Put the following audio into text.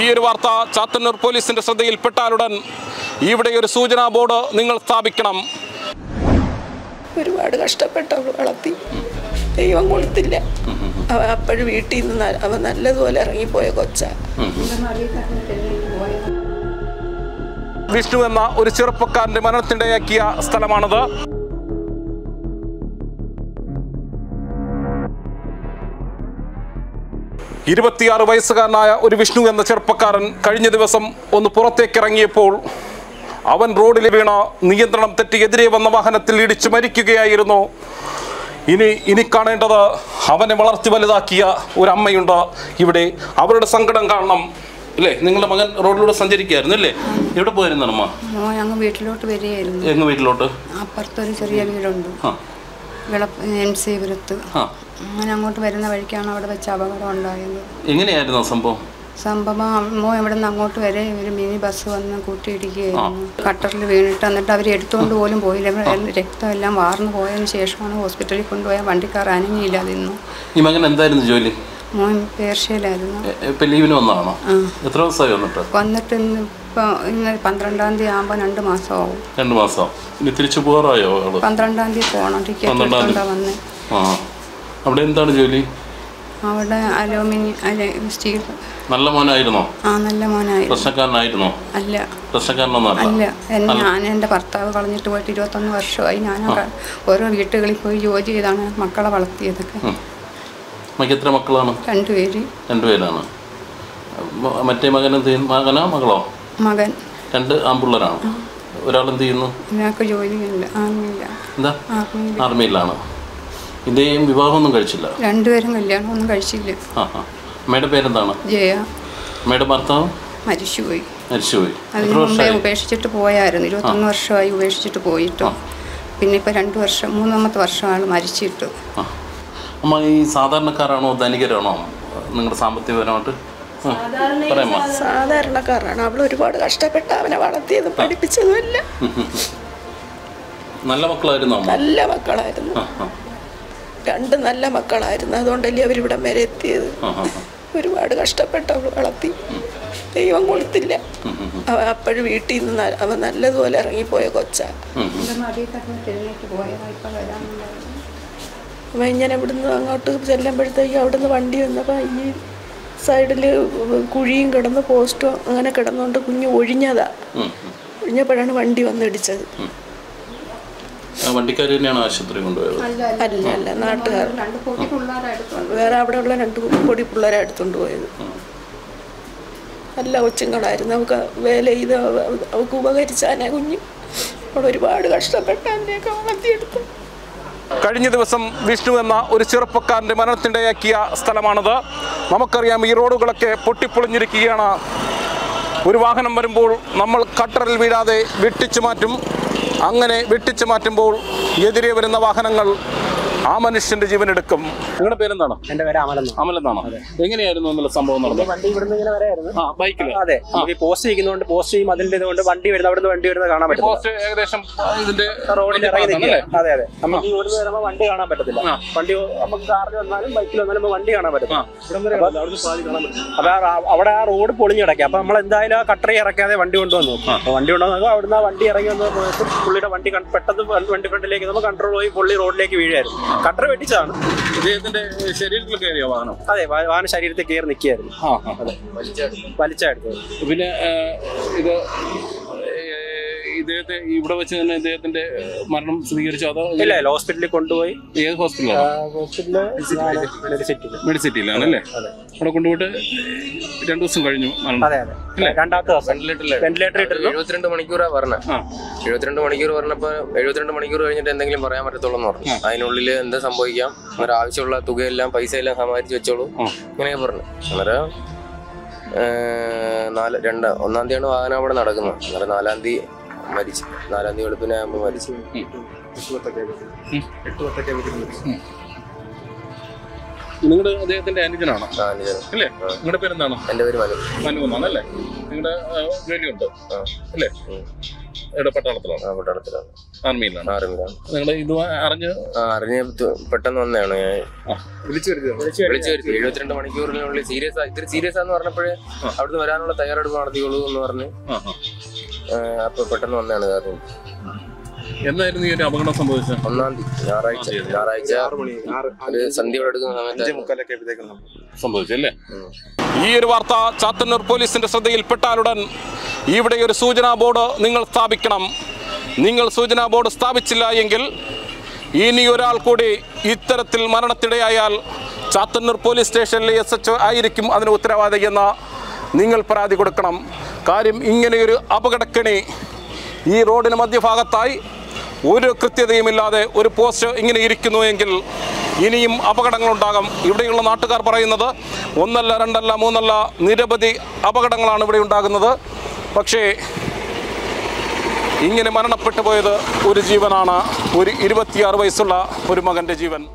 ഈ ഒരു വാർത്ത ചാത്തന്നൂർ പോലീസിന്റെ ശ്രദ്ധയിൽപ്പെട്ടാലുടൻ ഇവിടെ ഒരു സൂചനാ ബോർഡ് നിങ്ങൾ സ്ഥാപിക്കണം. ഒരുപാട് കഷ്ടപ്പെട്ട് അവൾ വളർത്തി. ദൈവം കൊടുത്തില്ല. അവ അപ്പോഴും വീട്ടിൽ നിന്ന് അവ നല്ലതുപോലെ ഇറങ്ങിപ്പോയ കൊച്ച. വിഷ്ണു എന്ന ഒരു ചെറുപ്പക്കാരന്റെ മരണത്തിനിടയാക്കിയ സ്ഥലമാണത്. ഇരുപത്തിയാറ് വയസ്സുകാരനായ ഒരു വിഷ്ണു എന്ന ചെറുപ്പക്കാരൻ കഴിഞ്ഞ ദിവസം ഒന്ന് പുറത്തേക്ക് ഇറങ്ങിയപ്പോൾ അവൻ റോഡിൽ വീണ നിയന്ത്രണം തെറ്റി എതിരെ വന്ന വാഹനത്തിൽ ഇടിച്ചു മരിക്കുകയായിരുന്നു. ഇനി ഇനി കാണേണ്ടത് അവനെ വളർത്തി വലുതാക്കിയ ഒരു അമ്മയുണ്ട് ഇവിടെ അവരുടെ സങ്കടം കാണണം അല്ലേ നിങ്ങളുടെ മകൻ റോഡിലൂടെ സഞ്ചരിക്കുകയായിരുന്നു അല്ലേ എവിടെ പോയിരുന്നു അമ്മ? അങ്ങ് വീട്ടിലോട്ട് വരികയായിരുന്നു. എങ്ങ് വീട്ടിലോട്ട്? അപ്പുറത്തൊരു ചെറിയ വീടുണ്ട്. എം സി പുരത്ത്. അങ്ങനെ അങ്ങോട്ട് വരുന്ന വഴിക്കാണ് അവിടെ വെച്ച് അപകടം ഉണ്ടായത് എങ്ങനെയായിരുന്നു സംഭവം? സംഭവം അമ്മോ ഇവിടെ നിന്ന് അങ്ങോട്ട് വരെ ഒരു മിനി ബസ് വന്ന് കൂട്ടിയിടിക്കുകയായിരുന്നു. കട്ടറിൽ വീണിട്ട് എന്നിട്ട് അവർ എടുത്തുകൊണ്ട് പോലും പോയില്ല. രക്തം എല്ലാം വാർന്നു പോയതിന് ശേഷമാണ് ഹോസ്പിറ്റലിൽ കൊണ്ടുപോയ. വണ്ടിക്കാർ അനങ്ങിയില്ല അതിന്നു. ഈ മകൻ എന്തായിരുന്നു ജോലി? മോൻ പേർഷ്യയിലായിരുന്നു. ലീവിന് വന്നതാണോ? എത്ര ദിവസമായി വന്നിട്ട്? വന്നിട്ട് ഇന്ന് ഇപ്പോൾ ഇന്ന് പന്ത്രണ്ടാം തീയതി ആകുമ്പോൾ രണ്ട് മാസമാവും. രണ്ട് മാസം. ഇനി തിരിച്ചു പോകാറായോ പന്ത്രണ്ടാം തീയതി പോകണം ടിക്കറ്റ് വന്ന്. എടുത്തോണ്ടാ അവിടെ എന്താണ് ജോലി? അവിടെ അലൂമിനിയം സ്റ്റീൽ. നല്ല മോനായിരുന്നോ? ആ നല്ല മോനായിരുന്നു. പ്രശ്നക്കാരനായിരുന്നോ? അല്ല. പ്രശ്നക്കാരനൊന്നും അല്ല. ഞാൻ എന്റെ ഭർത്താവ് കളഞ്ഞിട്ട് പോയിട്ട് ഇരുപത്തൊന്ന് വർഷമായി. ഞാൻ ഓരോ വീട്ടുകളിൽ പോയി ജോലി ചെയ്താണ് മക്കളെ വളർത്തിയതൊക്കെ. എത്ര മക്കളാണ്? രണ്ടുപേര് രണ്ടുപേരാണ് മറ്റേ മകൻ എന്ത് ചെയ്യുന്നു? മകനോ മകളോ? മകൻ. രണ്ട് ആമ്പിള്ളേരാണ് ഒരാൾ എന്ത് ചെയ്യുന്നു? ഞങ്ങൾക്ക് ജോലിയില്ല. ആർമിയില്ല എന്താ? ആർമിയിലാണ്. ഇതേയും വിവാഹമൊന്നും കഴിച്ചില്ല? രണ്ടുപേരും കല്യാണം ഒന്നും കഴിച്ചില്ല. ആ ആ. അമ്മയുടെ പേരെന്താണ്? ജയ. അമ്മയുടെ ഭർത്താവ്? മരിച്ചുപോയി. മരിച്ചുപോയി. അതിന് മുമ്പേ ഉപേക്ഷിച്ചിട്ട് പോയായിരുന്നു. ഇരുപത്തൊന്ന് വർഷമായി ഉപേക്ഷിച്ചിട്ട് പോയിട്ട്. പിന്നെ ഇപ്പൊ രണ്ട് വർഷം മൂന്നാമത്തെ വർഷമാണ് മരിച്ചിട്ട്. അമ്മ ഈ സാധാരണക്കാരാണോ ധനികരാണോ? നിങ്ങളുടെ സാമ്പത്തികപരമായിട്ട് സാധാരണക്കാരാണ് അവൾ ഒരുപാട് കഷ്ടപ്പെട്ട് അവനെ വളർത്തിയത് പഠിപ്പിച്ചതുമല്ല നല്ല മക്കളായിരുന്നു അമ്മ? നല്ല മക്കളായിരുന്നു. രണ്ട് നല്ല മക്കളായിരുന്നു. അതുകൊണ്ടല്ലേ അവരിവിടം വരെ എത്തിയത്. ഒരുപാട് കഷ്ടപ്പെട്ട് അവൾ വളർത്തി. ദൈവം കൊടുത്തില്ല. അവ അപ്പോഴും വീട്ടിൽ നിന്ന് അവ നല്ലതുപോലെ ഇറങ്ങിപ്പോയ കൊച്ച. അവ ഇങ്ങനെ ഇവിടുന്ന് അങ്ങോട്ട് ചെല്ലുമ്പോഴത്തേക്ക് അവിടുന്ന് വണ്ടി വന്നപ്പോൾ ഈ സൈഡിൽ കുഴിയും കിടന്ന് പോസ്റ്റും അങ്ങനെ കിടന്നുകൊണ്ട് കുഞ്ഞ് ഒഴിഞ്ഞതാ. ഒഴിഞ്ഞപ്പോഴാണ് വണ്ടി വന്നിടിച്ചത് വണ്ടിക്കാർ തന്നെയാണ് ആശുപത്രി കൊണ്ടുപോയത്? അല്ല അല്ല. നാട്ടുകാർ. രണ്ട് അവിടെ ഉള്ള വേറെ അവിടെയുള്ള രണ്ട് പൊടി പിള്ളേരെ എടുത്തുകൊണ്ട് പോയത്. നല്ല കൊച്ചുങ്ങളായിരുന്നു. അവൾക്ക് വേല ചെയ്ത് അവക്ക് അവൾക്ക് ഉപകരിച്ചാനെ കുഞ്ഞ്. അവൾ ഒരുപാട് കഷ്ടപ്പെട്ട് അതിനെയൊക്കെ വളർത്തിയെടുത്തു കഴിഞ്ഞ ദിവസം വിഷ്ണു എന്ന ഒരു ചെറുപ്പക്കാരന്റെ മരണത്തിനിടയാക്കിയ സ്ഥലമാണത്. നമുക്കറിയാം ഈ റോഡുകളൊക്കെ പൊട്ടിപ്പൊളിഞ്ഞിരിക്കുകയാണ്. ഒരു വാഹനം വരുമ്പോൾ നമ്മൾ കട്ടറിൽ വീഴാതെ വെട്ടിച്ചു മാറ്റും. അങ്ങനെ വെട്ടിച്ചു മാറ്റുമ്പോൾ എതിരെ വരുന്ന വാഹനങ്ങൾ ആ മനുഷ്യന്റെ ജീവൻ എടുക്കും. നിങ്ങളുടെ പേരെന്താണ്? എന്റെ പേര് അമലെന്ന് അമലെന്നാണോ എങ്ങനെയായിരുന്നു എന്നുള്ള സംഭവം നടന്നത്? വണ്ടി ഇവിടുന്ന് ഇങ്ങനെ വരായിരുന്നു ആ ബൈക്കിൽ അതെ. നമുക്ക് ഈ പോസ്റ്റ് ചെയ്യുന്നതുകൊണ്ട് പോസ്റ്റ് ചെയ്യും അതിന്റെ ഇതുകൊണ്ട് വണ്ടി വരുന്ന അവിടുന്ന് വണ്ടി വരുന്നത് കാണാൻ പറ്റും പോസ്റ്റ് ഏകദേശം ഇതിന്റെ റോഡിൽ ഇറങ്ങി ഭാഗത്താണ് അതെ അതെ. നമുക്ക് ഈ ഇവിടുന്ന് വരുമ്പോൾ വണ്ടി കാണാൻ പറ്റത്തില്ല. ആ. വണ്ടി നമുക്ക് കാറിൽ വന്നാലും ബൈക്കിൽ വന്നാലും നമുക്ക് വണ്ടി കാണാൻ ആ, അപ്പൊ- പറ്റും. അപ്പൊ ആ- അവിടെ ആ റോഡ് പൊളിഞ്ഞു കിടക്കുക. അപ്പൊ നമ്മൾ എന്തായാലും ആ കട്ടറി ഇറക്കാതെ വണ്ടി കൊണ്ടുവന്നു. അപ്പൊ വണ്ടി കൊണ്ടുവന്നു. അവിടുന്ന് ആ വണ്ടി ഇറങ്ങി വന്ന് പുള്ളിയുടെ വണ്ടി കൺ- പെട്ടെന്ന് വണ്ടി ഫ്രണ്ടിലേക്ക് നമ്മൾ കൺട്രോൾ പോയി പുള്ളി റോഡിലേക്ക് വീഴായിരുന്നു കട്ടർ വെട്ടിച്ചതാണ്. ഇദ്ദേഹത്തിന്റെ ശരീരത്തിൽ കയറിയ വാഹനം? അതെ വാഹനം ശരീരത്തിൽ കയറി നിൽക്കുകയായിരുന്നു. വലിച്ചായിരുന്നു പിന്നെ ഇത് ഇദ്ദേഹത്തെ ഇവിടെ വെച്ച് തന്നെ ഇദ്ദേഹത്തിന്റെ മരണം സ്ഥിരീകരിച്ചു അതോ ഇല്ല ഇല്ല ഹോസ്പിറ്റലിൽ കൊണ്ടുപോയി. ഏത് ഹോസ്പിറ്റലാണ് മെഡിസിറ്റിയിലാണ് അല്ലേ അവിടെ കൊണ്ടുപോയിട്ട് രണ്ടു ദിവസം കഴിഞ്ഞു മരണം. അതെ അതെ. രണ്ടാമത്തെ ദിവസം. വെന്റിലേറ്റർ എഴുപത്തിരണ്ട് മണിക്കൂറാ പറഞ്ഞത്. ആ. എഴുപത്തിരണ്ട് മണിക്കൂർ പറഞ്ഞപ്പോ എഴുപത്തിരണ്ട് മണിക്കൂർ കഴിഞ്ഞിട്ട് എന്തെങ്കിലും പറയാൻ പറ്റത്തുള്ളൂ എന്ന് പറഞ്ഞു അതിനുള്ളിൽ എന്താ സംഭവിക്കാം? അന്നേരം ആവശ്യമുള്ള തുകയെല്ലാം പൈസ എല്ലാം സമാഹരിച്ച് വെച്ചോളൂ. ഇങ്ങനെ ഇങ്ങനെയൊക്കെ പറഞ്ഞു. അന്നേരം ഏർ, നാല് രണ്ട് ഒന്നാം തീയതിയാണ് വാഹനം അവിടെ നടക്കുന്നത്. അന്നേരം നാലാം തീയതി മരിച്ചു. നാലാം തീയതി വെളുപ്പിനെ ആകുമ്പോൾ മരിച്ചു. നിങ്ങളുടെ അദ്ദേഹത്തിന്റെ അനുജനാണോ? അല്ലേ? നിങ്ങളുടെ പേരെന്താണോ? എന്റെ പേര് മനു. മനു എന്നാണ് അല്ലേ നിങ്ങളുടെ ജോലിയുണ്ട്? ഉണ്ട് അല്ലേ. ഇവിടെ പട്ടാളത്തിലാണ്? ആ പട്ടാളത്തിലാണ്. ആർമിയിലാണ്. ആർമിയിലാണ്. നിങ്ങളുടെ ഇത് അറിഞ്ഞ്? അറിഞ്ഞ് പെട്ടെന്ന് വന്നതാണ് ഞാൻ. വിളിച്ചു വിളിച്ചു വരുത്തി. എഴുപത്തിരണ്ട് മണിക്കൂറിനുള്ളിൽ സീരിയസ് ഇത്ര സീരിയസ് ആന്ന് പറഞ്ഞപ്പോഴേ അവിടുന്ന് വരാനുള്ള തയ്യാറെടുപ്പ് നടത്തിയുള്ളൂ എന്ന് പറഞ്ഞ് അപ്പൊ പെട്ടെന്ന് വന്നതാണ് കാരണം. എന്നായിരുന്നു ഈ ഒരു അപകടം സംഭവിച്ചത്? ഒന്നാം തീയതി ഞായറാഴ്ച. ഞായറാഴ്ച ഒരു സന്ധ്യയോടെ എടുക്കുന്ന സംഭവിച്ചല്ലേ? ഈ ഒരു വാർത്ത ചാത്തന്നൂർ പോലീസിന്റെ ശ്രദ്ധയിൽപ്പെട്ടാലുടൻ ഇവിടെ ഒരു സൂചനാ ബോർഡ് നിങ്ങൾ സ്ഥാപിക്കണം. നിങ്ങൾ സൂചനാ ബോർഡ് സ്ഥാപിച്ചില്ല എങ്കിൽ ഇനി ഒരാൾ കൂടി ഇത്തരത്തിൽ മരണത്തിടയായാൽ ചാത്തന്നൂർ പോലീസ് സ്റ്റേഷനിലെ എസ് എച്ച് ആയിരിക്കും അതിന് ഉത്തരവാദി എന്ന നിങ്ങൾ പരാതി കൊടുക്കണം. കാര്യം ഇങ്ങനെയൊരു അപകടക്കിണി ഈ റോഡിന് മധ്യഭാഗത്തായി ഒരു കൃത്യതയുമില്ലാതെ ഒരു പോസ്റ്റ് ഇങ്ങനെ ഇരിക്കുന്നു എങ്കിൽ ഇനിയും അപകടങ്ങളുണ്ടാകും. ഇവിടെയുള്ള നാട്ടുകാർ പറയുന്നത് ഒന്നല്ല രണ്ടല്ല മൂന്നല്ല നിരവധി അപകടങ്ങളാണ് ഇവിടെ ഉണ്ടാകുന്നത്. പക്ഷേ ഇങ്ങനെ മരണപ്പെട്ടു പോയത് ഒരു ജീവനാണ്. ഒരു ഇരുപത്തിയാറ് വയസ്സുള്ള ഒരു മകന്റെ ജീവൻ.